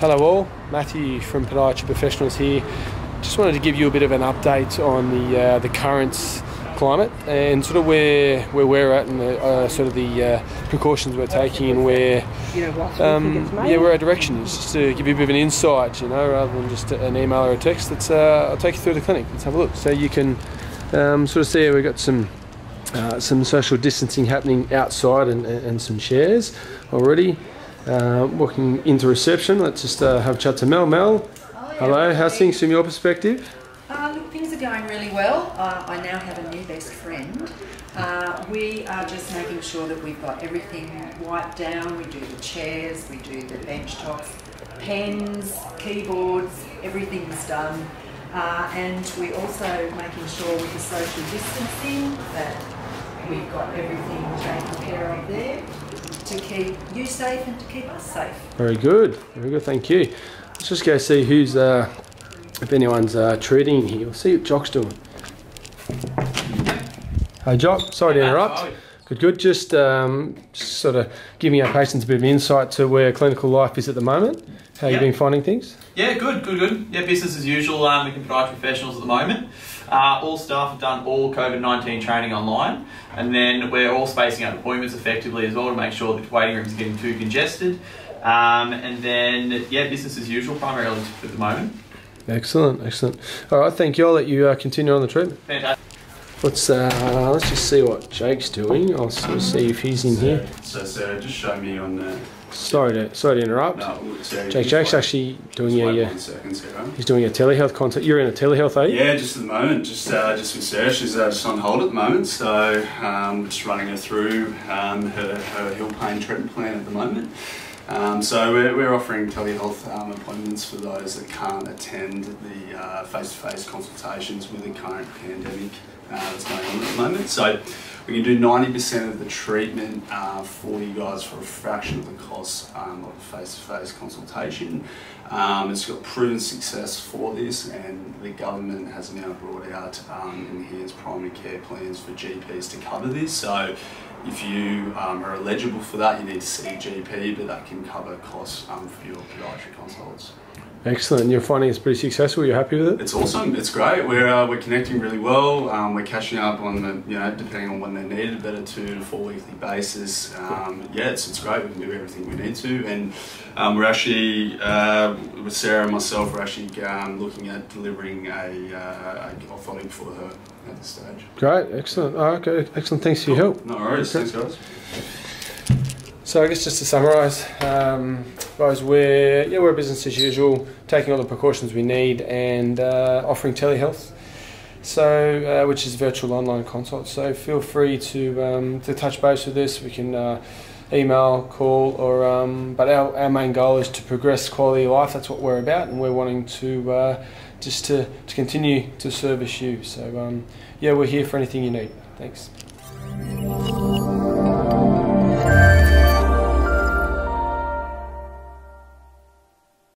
Hello all, Matthew from Podiatry Professionals here. Just wanted to give you a bit of an update on the uh, the current climate and sort of where where we're at and the, uh, sort of the uh, precautions we're taking and where um, yeah where our direction is. Just to give you a bit of an insight, you know, rather than just an email or a text. Let's uh, I'll take you through the clinic. Let's have a look. So you can um, sort of see we've got some. Uh, some social distancing happening outside and, and some chairs already. Uh, walking into reception, let's just uh, have a chat to Mel. Mel, Oh, hello, how's things from your perspective? Uh, look, things are going really well. Uh, I now have a new best friend. Uh, we are just making sure that we've got everything wiped down. We do the chairs, we do the bench tops, pens, keyboards, everything's done. Uh, and we're also making sure with the social distancing that we've got everything taken care of there to keep you safe and to keep us safe. Very good, very good, thank you. Let's just go see who's, uh, if anyone's uh, treating here. We'll see what Jock's doing. Hey Jock, sorry to interrupt. Good, good. Just, um, just sort of giving our patients a bit of insight to where clinical life is at the moment. How you Yep. been finding things? Yeah, good, good, good. Yeah, business as usual um, with the podiatry professionals at the moment. Uh, all staff have done all COVID 19 training online, and then we're all spacing out appointments effectively as well to make sure the waiting rooms are getting too congested. Um, and then, yeah, business as usual primarily at the moment. Excellent, excellent. All right, thank you. I'll let you uh, continue on the treatment. Fantastic. Let's uh, let's just see what Jake's doing. I'll sort of see if he's in here. So Sarah, just show me on the. Sorry to sorry to interrupt. No, Jake, wait- actually doing a uh, One second, Sarah. he's doing a telehealth content. You're in a telehealth, are you? Yeah, just at the moment, just uh, just with Sarah. She's uh, just on hold at the moment, so um, just running her through um, her, her heel pain treatment plan at the moment. Um, so we're, we're offering telehealth um, appointments for those that can't attend the uh, face-to-face consultations with the current pandemic uh, that's going on at the moment. So we can do 90% of the treatment uh, for you guys for a fraction of the cost um, of a face-to-face consultation. Um, it's got proven success for this, and the government has now brought out um, enhanced primary care plans for GPs to cover this. So, if you um, are eligible for that, you need to see a GP, but that can cover costs um, for your podiatry consults. Excellent. You're finding it's pretty successful. You're happy with it? It's awesome. It's great. We're uh, we're connecting really well. Um, we're catching up on the you know depending on when they're needed, about a two to four weekly basis. Um, yeah, it's, it's great. We can do everything we need to, and um, we're actually uh, with Sarah and myself. We're actually um, looking at delivering a, uh, a orthotic for her at this stage. Great. Excellent. Oh, okay. Excellent. Thanks for your help. No worries. Thanks, guys. So I guess just to summarise, um, guys, we're yeah we're business as usual, taking all the precautions we need, and uh, offering telehealth. So, uh, which is virtual online consult. So feel free to um, to touch base with us. We can uh, email, call, or um, but our, our main goal is to progress quality of life. That's what we're about, and we're wanting to uh, just to, to continue to service you. So um, yeah, we're here for anything you need. Thanks.